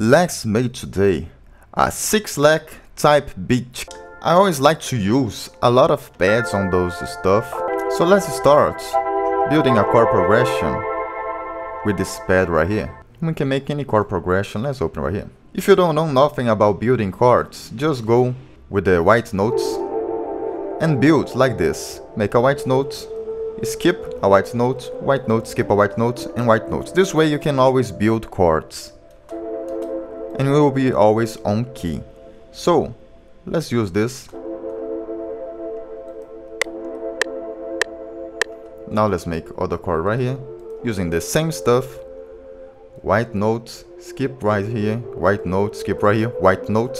Let's make today a 6LACK type beat. I always like to use a lot of pads on those stuff. So let's start building a chord progression with this pad right here. We can make any chord progression, let's open right here. If you don't know nothing about building chords, just go with the white notes and build like this. Make a white note, skip a white note, white note, skip a white note, and white note. This way you can always build chords and we will be always on key. So let's use this. Now let's make other chord right here using the same stuff. White notes, skip right here, white note, skip right here, white note.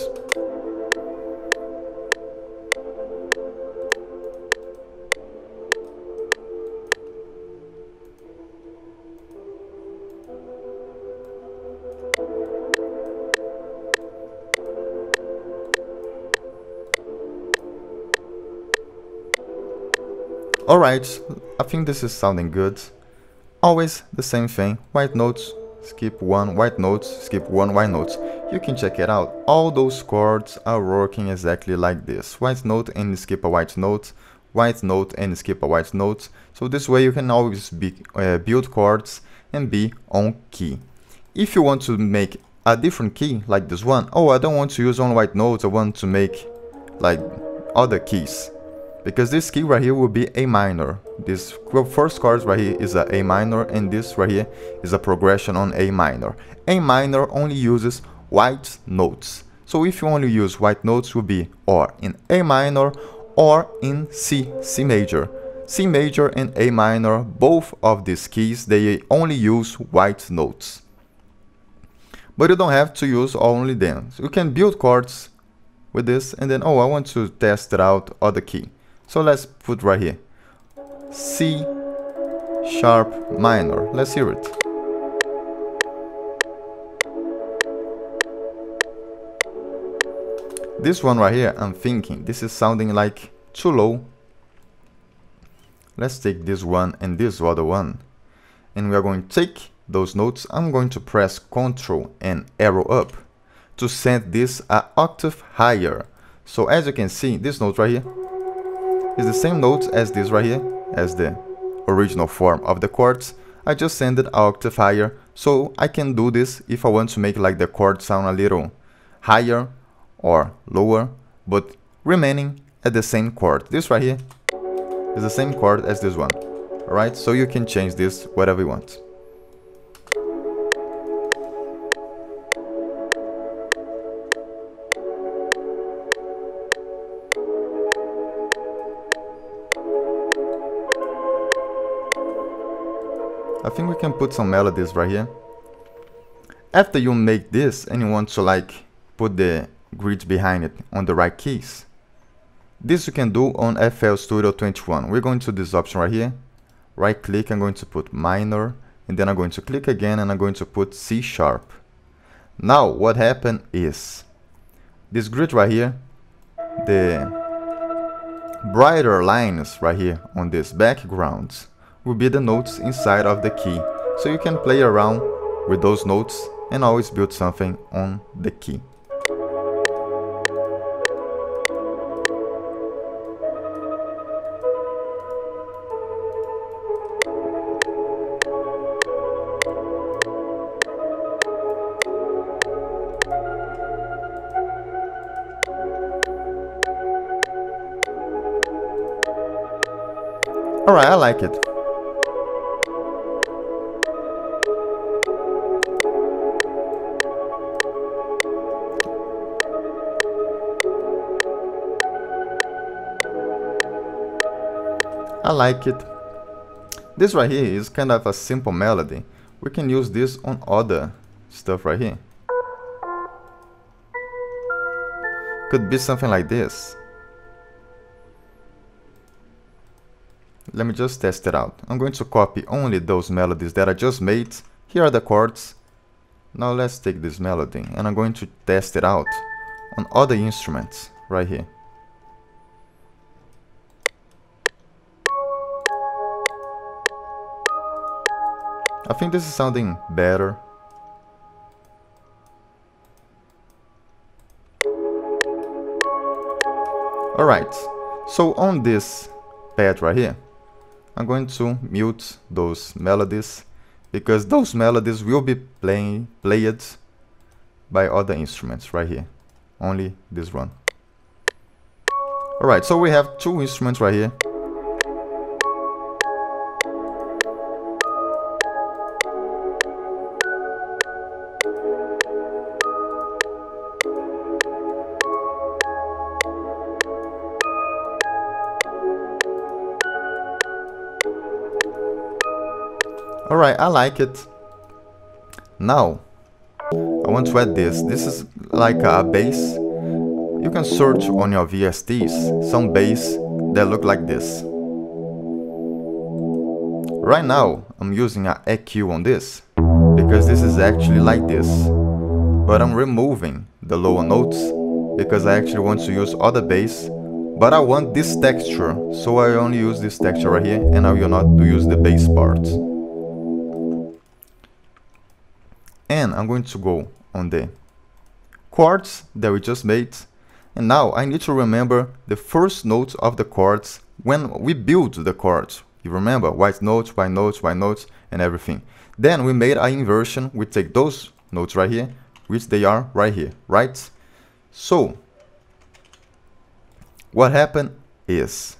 Alright, I think this is sounding good. Always the same thing, white notes, skip one, white notes, skip one, white notes. You can check it out, all those chords are working exactly like this. White note and skip a white note, white note and skip a white note. So this way you can always be, uh, build chords and be on key. If you want to make a different key like this one, oh I don't want to use only white notes, I want to make like other keys because this key right here will be A minor. This first chord right here is a A minor and this right here is a progression on A minor. A minor only uses white notes. So if you only use white notes will be or in A minor or in C, C major. C major and A minor, both of these keys, they only use white notes. But you don't have to use only them. So you can build chords with this and then, oh, I want to test it out other key. So let's put right here. C sharp minor. Let's hear it. This one right here, I'm thinking, this is sounding like too low. Let's take this one and this other one. And we are going to take those notes. I'm going to press Ctrl and arrow up to send this a octave higher. So as you can see, this note right here is the same notes as this right here, as the original form of the chords. I just send it an octave higher, so I can do this if I want to make like the chord sound a little higher or lower, but remaining at the same chord. This right here is the same chord as this one, alright? So you can change this whatever you want. Think we can put some melodies right here. After you make this and you want to like put the grid behind it on the right keys, this you can do on FL Studio 21. We're going to this option right here, right click, I'm going to put minor, and then I'm going to click again and I'm going to put C sharp. Now what happened is, this grid right here, the brighter lines right here on this background will be the notes inside of the key. So you can play around with those notes and always build something on the key. Alright, I like it. Like it. This right here is kind of a simple melody. We can use this on other stuff right here. Could be something like this. Let me just test it out. I'm going to copy only those melodies that I just made. Here are the chords. Now let's take this melody and I'm going to test it out on other instruments right here. I think this is sounding better. Alright, so on this pad right here, I'm going to mute those melodies, because those melodies will be playing, played by other instruments right here, only this one. Alright, so we have two instruments right here. I like it. Now, I want to add this. This is like a bass. You can search on your VSTs some bass that look like this. Right now, I'm using a EQ on this, because this is actually like this. But I'm removing the lower notes, because I actually want to use other bass, but I want this texture, so I only use this texture right here, and I will not use the bass part. And I'm going to go on the chords that we just made. And now I need to remember the first notes of the chords when we build the chords. You remember white notes white notes white notes and everything. Then we made an inversion. We take those notes right here which they are right here right? So what happened is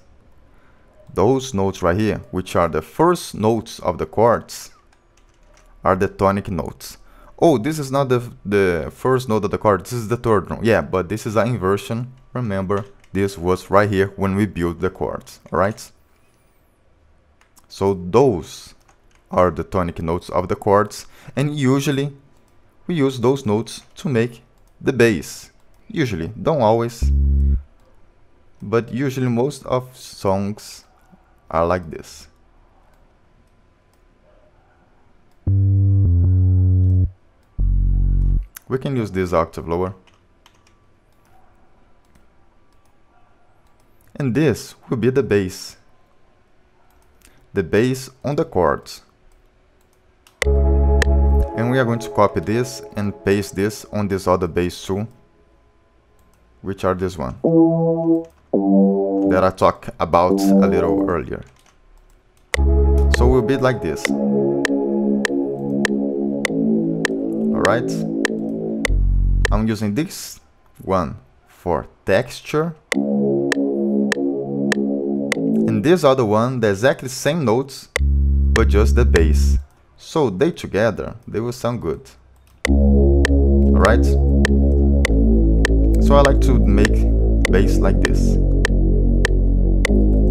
those notes right here which are the first notes of the chords are the tonic notes Oh, this is not the, the first note of the chord, this is the third note. Yeah, but this is an inversion. Remember, this was right here when we built the chords, alright? So those are the tonic notes of the chords, and usually we use those notes to make the bass. Usually, don't always, but usually most of songs are like this. We can use this octave lower. And this will be the bass. The bass on the chords. And we are going to copy this and paste this on this other bass too, which are this one, that I talked about a little earlier. So we'll be like this. Alright? I'm using this. One for texture. And this other one the exactly same notes but just the bass. So they together they will sound good. Alright? So I like to make bass like this.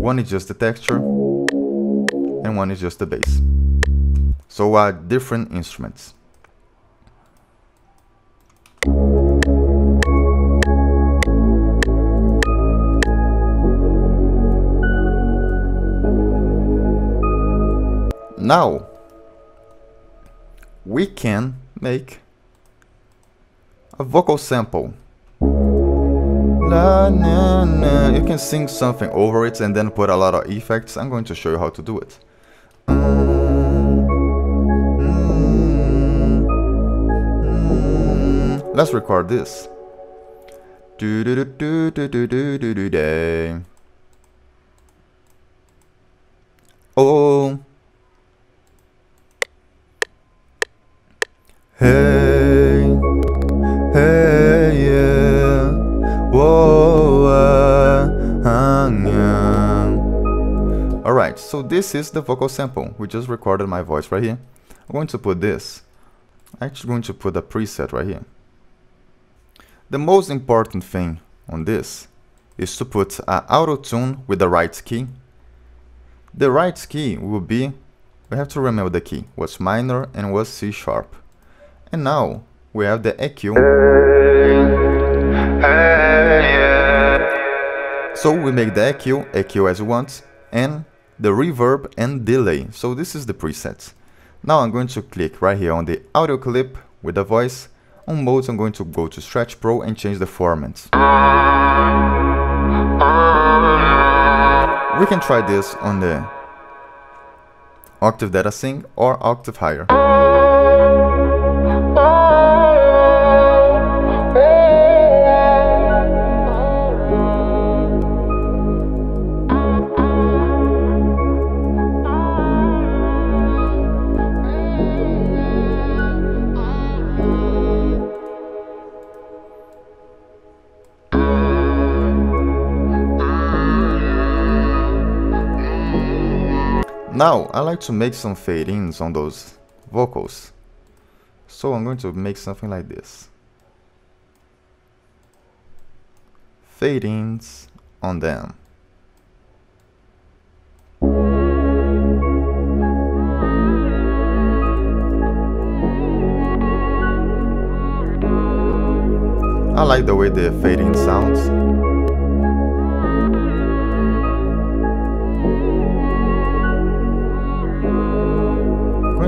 One is just the texture and one is just the bass. So are different instruments now we can make a vocal sample. La, na, na. You can sing something over it and then put a lot of effects. I'm going to show you how to do it. Let's record this. Oh. Hey, hey, yeah. Whoa, uh, uh, yeah. Alright, so this is the vocal sample. We just recorded my voice right here. I'm going to put this. I'm actually going to put a preset right here. The most important thing on this is to put an auto tune with the right key. The right key will be, we have to remember the key, was minor and was C sharp. And now we have the EQ. So we make the EQ, EQ as you want, and the reverb and delay. So this is the preset. Now I'm going to click right here on the audio clip with the voice. On modes I'm going to go to Stretch Pro and change the format. We can try this on the octave that I sing or octave higher. Now, I like to make some fade-ins on those vocals. So I'm going to make something like this. Fade-ins on them. I like the way the fade-in sounds.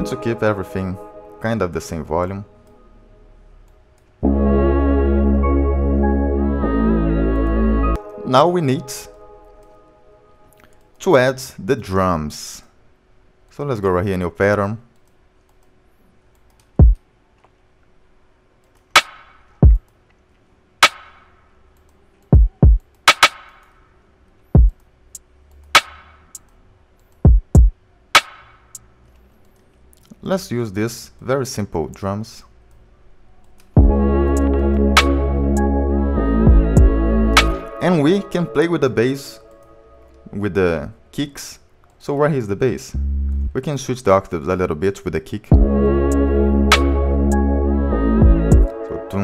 Going to keep everything kind of the same volume. Now we need to add the drums. So let's go right here, new pattern. Let's use this very simple drums. And we can play with the bass, with the kicks. So where is the bass? We can switch the octaves a little bit with the kick. So,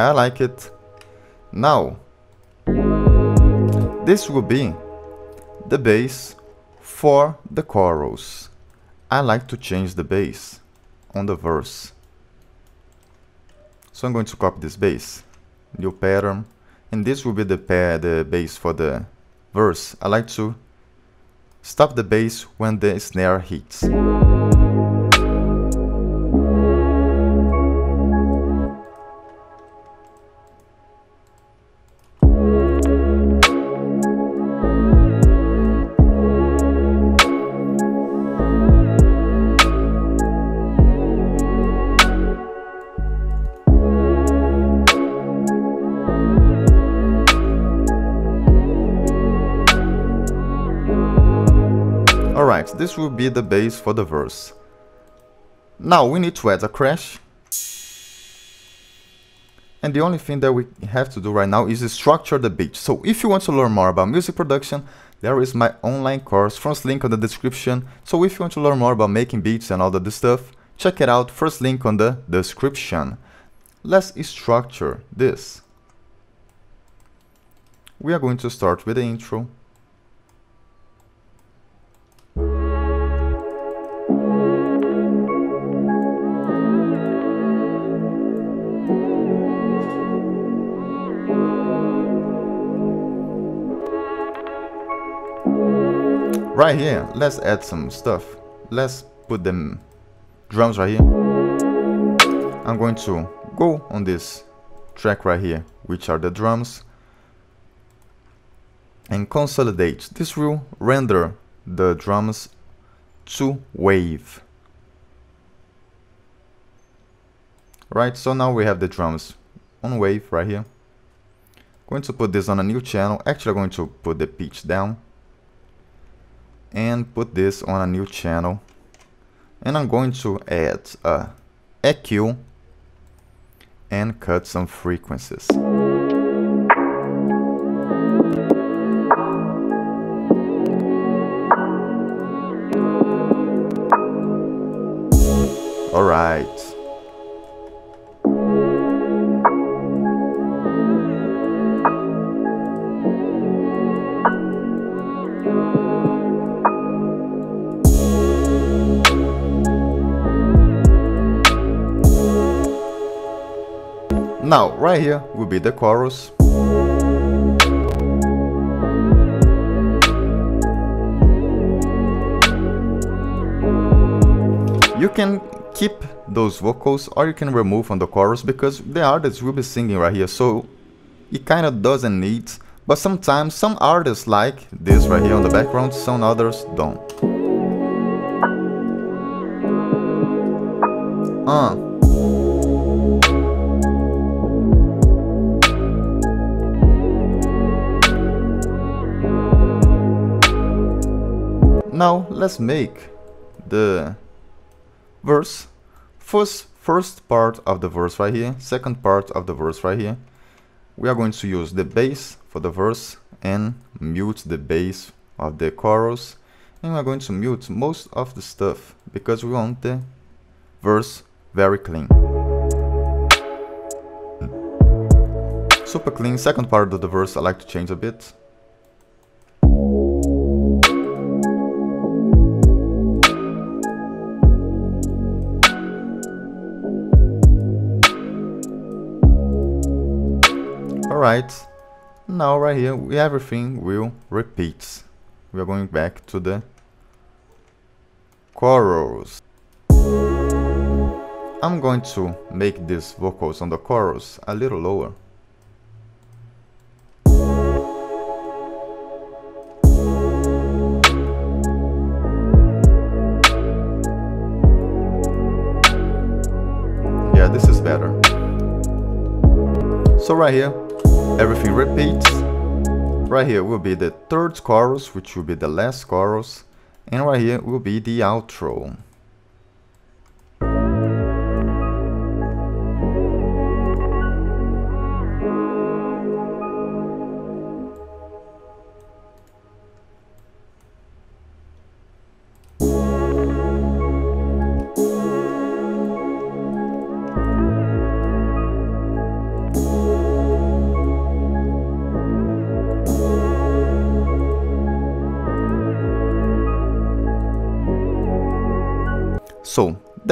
I like it. Now, this will be the base for the chorus. I like to change the base on the verse. So I'm going to copy this base, new pattern, and this will be the, the bass for the verse. I like to stop the bass when the snare hits. Alright, this will be the base for the verse. Now we need to add a crash. And the only thing that we have to do right now is structure the beat. So if you want to learn more about music production, there is my online course, first link on the description. So if you want to learn more about making beats and all this stuff, check it out, first link on the description. Let's structure this. We are going to start with the intro. Right here, let's add some stuff. Let's put them drums right here. I'm going to go on this track right here, which are the drums, and consolidate. This will render the drums to wave. Right, so now we have the drums on wave right here. Going to put this on a new channel. Actually, I'm going to put the pitch down and put this on a new channel and I'm going to add uh, a EQ and cut some frequencies. Alright. Now, right here will be the chorus. You can keep those vocals or you can remove on the chorus because the artist will be singing right here. So it kind of doesn't need but sometimes some artists like this right here on the background some others don't. Uh Now let's make the verse. First, first part of the verse right here, second part of the verse right here. We are going to use the bass for the verse and mute the bass of the chorus. And we are going to mute most of the stuff because we want the verse very clean. Super clean. Second part of the verse I like to change a bit. Alright, now right here we, everything will repeat. We are going back to the chorus. I'm going to make these vocals on the chorus a little lower. Yeah, this is better. So right here, everything repeats. Right here will be the third chorus, which will be the last chorus. And right here will be the outro.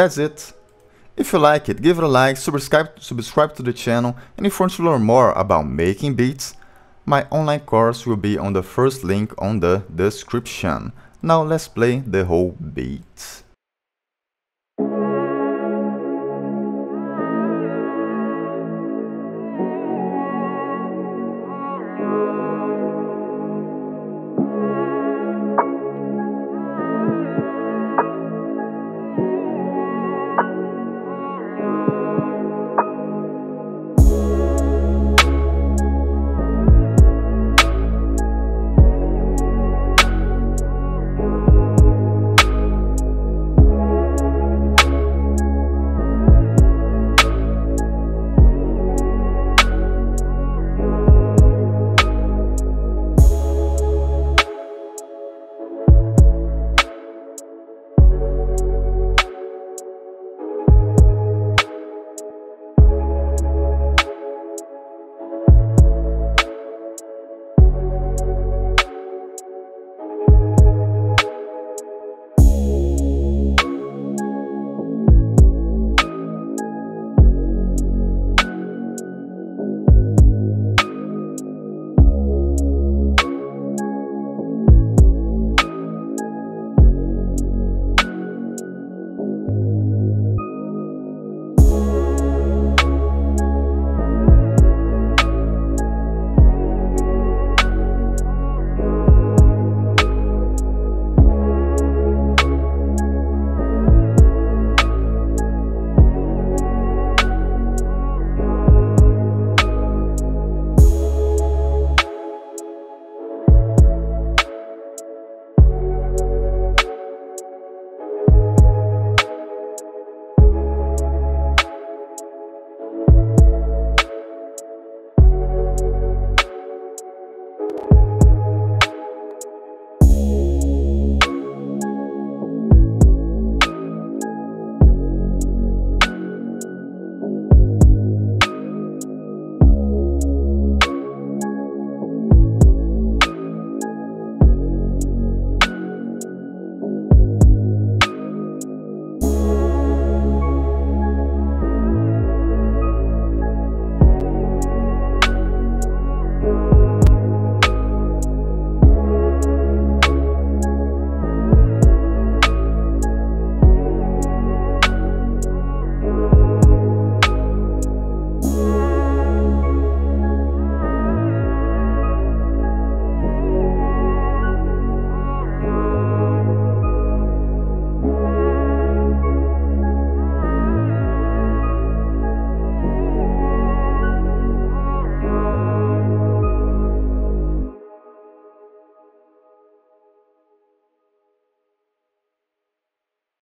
That's it. If you like it, give it a like, subscribe, subscribe to the channel, and if you want to learn more about making beats, my online course will be on the first link on the description. Now let's play the whole beat.